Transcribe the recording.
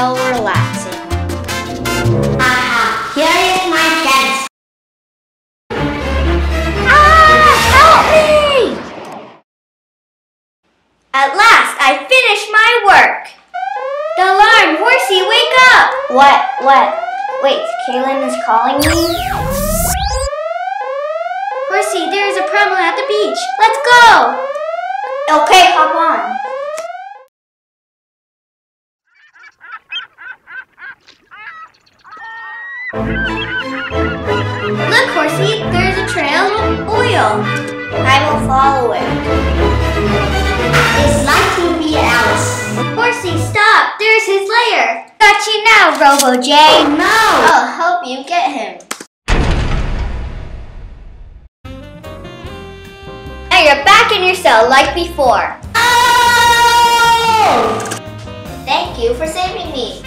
so relaxing. Aha, here is my chance. Ah! Help me! At last, I finished my work. The alarm! Horsey, wake up! What? What? Wait, Kaitlyn is calling me? Horsey, there is a problem at the beach. Let's go! Okay, hop on. Look, horsey, there's a trail of oil. I will follow it. It's likely to be Alice. Horsey, stop! There's his lair! Got you now, Robo J! Oh, no! I'll help you get him. Now you're back in your cell like before. Oh! Thank you for saving me.